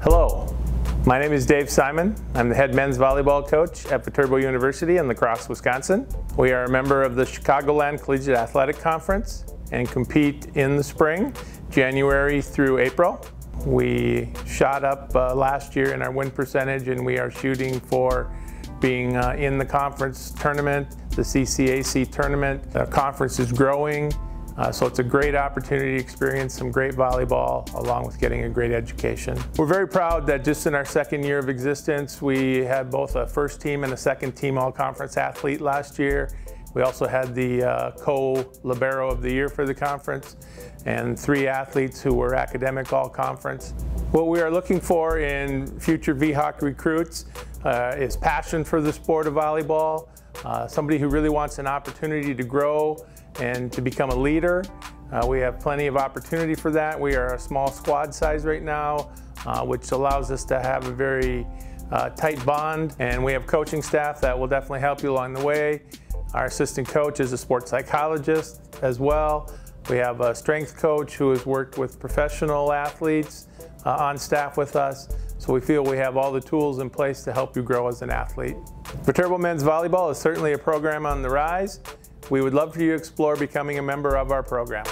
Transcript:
Hello, my name is Dave Simon. I'm the head men's volleyball coach at Viterbo University in La Crosse, Wisconsin. We are a member of the Chicagoland Collegiate Athletic Conference and compete in the spring, January through April. We shot up uh, last year in our win percentage and we are shooting for being uh, in the conference tournament, the CCAC tournament. The conference is growing uh, so it's a great opportunity to experience some great volleyball along with getting a great education. We're very proud that just in our second year of existence, we had both a first team and a second team all-conference athlete last year. We also had the uh, co-libero of the year for the conference and three athletes who were academic all-conference. What we are looking for in future VHawk recruits uh, is passion for the sport of volleyball, uh, somebody who really wants an opportunity to grow and to become a leader. Uh, we have plenty of opportunity for that. We are a small squad size right now, uh, which allows us to have a very uh, tight bond. And we have coaching staff that will definitely help you along the way. Our assistant coach is a sports psychologist as well. We have a strength coach who has worked with professional athletes uh, on staff with us. So we feel we have all the tools in place to help you grow as an athlete. Viterbo Men's Volleyball is certainly a program on the rise. We would love for you to explore becoming a member of our program.